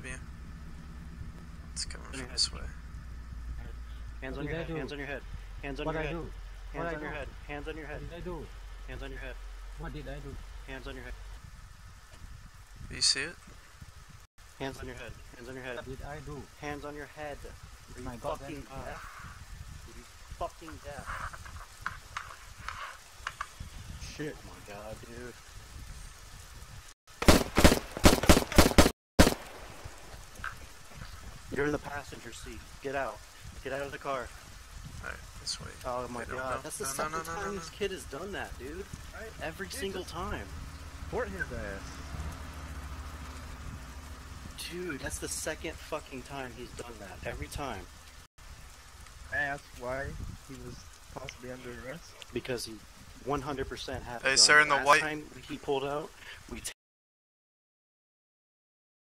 BMW. It's coming from this way. Hands on your head. Hands on your head. Hands on What your I head. do? What Hands I on your do? head. Hands on your What head. did I do? Hands on your head. What did I do? Hands on your head. Do you see it? Hands on your head. Hands on your head. What did I do? Hands on your head. You My God, fucking that's- deaf. You fucking deaf. Shit. Oh my god, dude. You're in the passenger seat. Get out. Get out of the car. Alright, this way. Oh my god. no, That's the no, no, second no, no, time no, this no. kid has done that, dude. Every single time. Fort his ass. Dude, that's the second fucking time he's done that. Every time. I asked why he was possibly under arrest. Because he 100% had Hey, a sir, in the white- time he pulled out, we